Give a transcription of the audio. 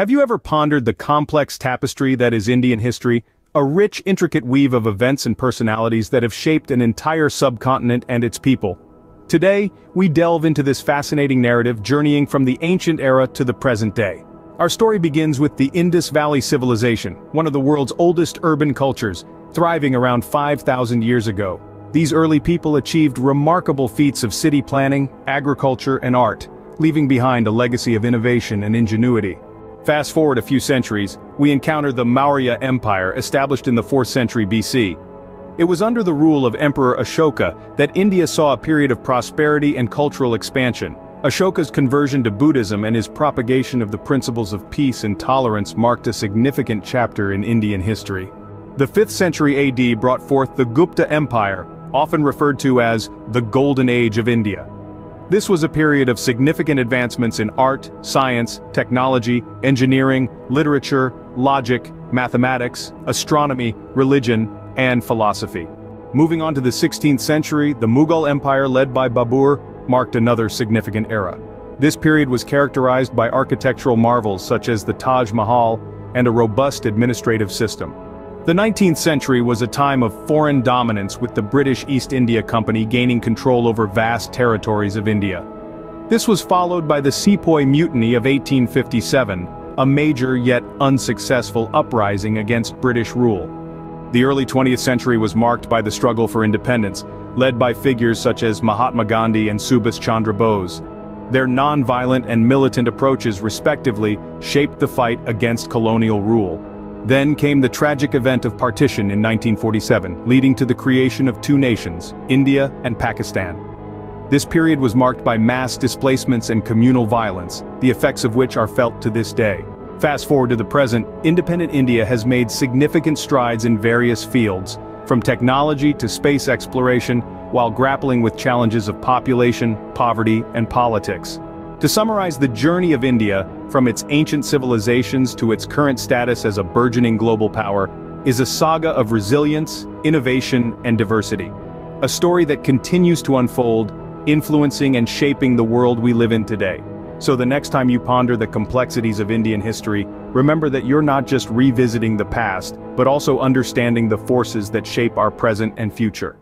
Have you ever pondered the complex tapestry that is Indian history? A rich, intricate weave of events and personalities that have shaped an entire subcontinent and its people. Today, we delve into this fascinating narrative journeying from the ancient era to the present day. Our story begins with the Indus Valley Civilization, one of the world's oldest urban cultures, thriving around 5,000 years ago. These early people achieved remarkable feats of city planning, agriculture and art, leaving behind a legacy of innovation and ingenuity. Fast forward a few centuries, we encounter the Maurya Empire established in the 4th century BC. It was under the rule of Emperor Ashoka that India saw a period of prosperity and cultural expansion. Ashoka's conversion to Buddhism and his propagation of the principles of peace and tolerance marked a significant chapter in Indian history. The 5th century AD brought forth the Gupta Empire, often referred to as the Golden Age of India. This was a period of significant advancements in art, science, technology, engineering, literature, logic, mathematics, astronomy, religion, and philosophy. Moving on to the 16th century, the Mughal Empire led by Babur marked another significant era. This period was characterized by architectural marvels such as the Taj Mahal and a robust administrative system. The 19th century was a time of foreign dominance with the British East India Company gaining control over vast territories of India. This was followed by the Sepoy Mutiny of 1857, a major yet unsuccessful uprising against British rule. The early 20th century was marked by the struggle for independence, led by figures such as Mahatma Gandhi and Subhas Chandra Bose. Their non-violent and militant approaches respectively shaped the fight against colonial rule. Then came the tragic event of partition in 1947, leading to the creation of two nations, India and Pakistan. This period was marked by mass displacements and communal violence, the effects of which are felt to this day. Fast forward to the present, independent India has made significant strides in various fields, from technology to space exploration, while grappling with challenges of population, poverty, and politics. To summarize the journey of India, from its ancient civilizations to its current status as a burgeoning global power, is a saga of resilience, innovation, and diversity. A story that continues to unfold, influencing and shaping the world we live in today. So the next time you ponder the complexities of Indian history, remember that you're not just revisiting the past, but also understanding the forces that shape our present and future.